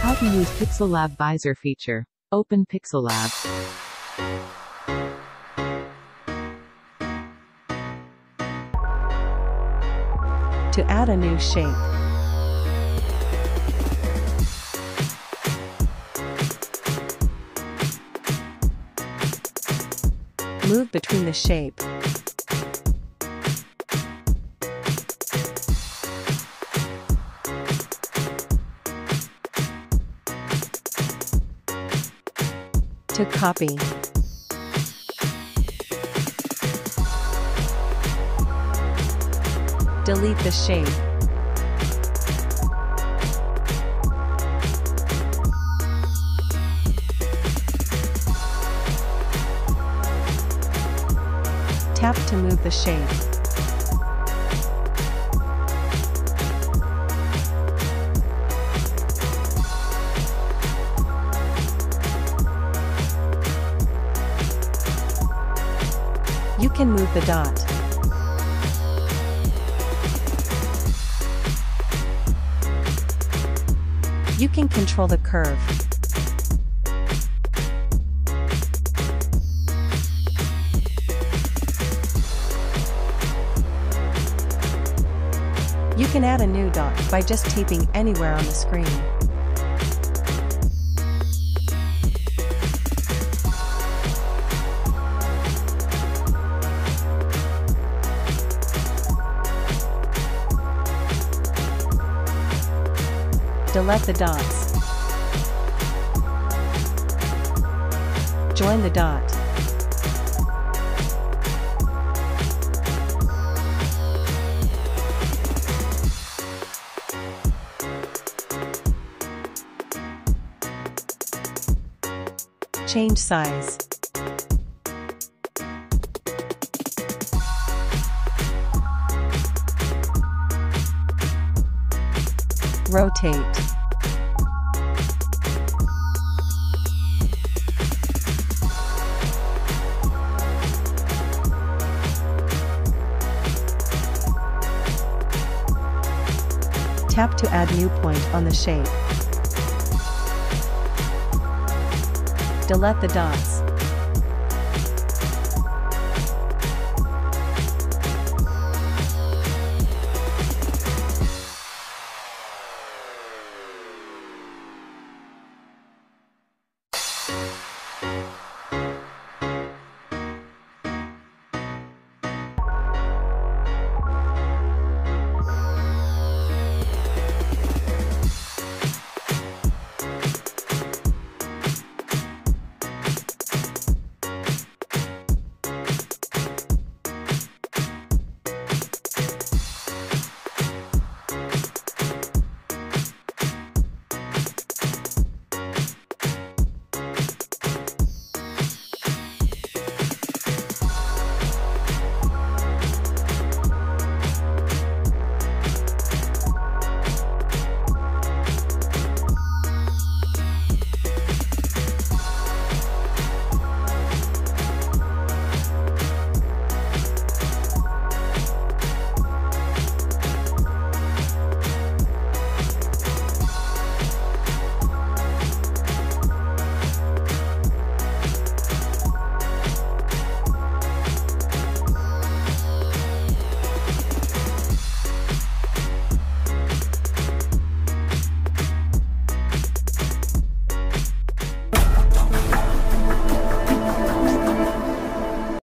How to use Pixel Lab bezier feature. Open PixelLab. To add a new shape. Move between the shape. To copy. Delete the shape. Tap to move the shape. You can move the dot. You can control the curve. You can add a new dot by just taping anywhere on the screen. Delete the dots. Join the dot. Change size. Rotate. Tap to add new point on the shape. Delete the dots.